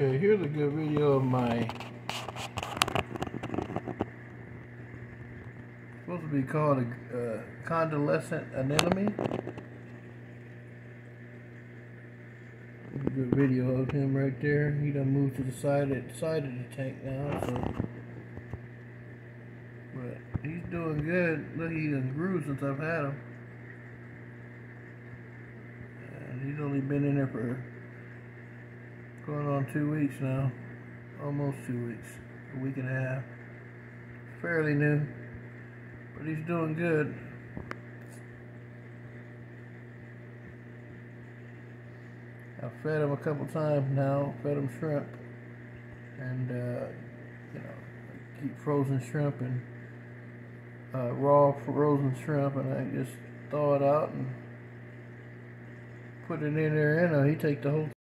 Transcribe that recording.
Okay, here's a good video of my supposed to be called a uh, convalescent anemone. Good video of him right there. He done moved to the side of, side of the tank now, so but he's doing good. Look, he done grew since I've had him. And he's only been in there for Going on two weeks now. Almost two weeks. A week and a half. Fairly new. But he's doing good. I've fed him a couple times now. Fed him shrimp. And, uh, you know, keep frozen shrimp and uh, raw frozen shrimp. And I just thaw it out and put it in there. You know, he take the whole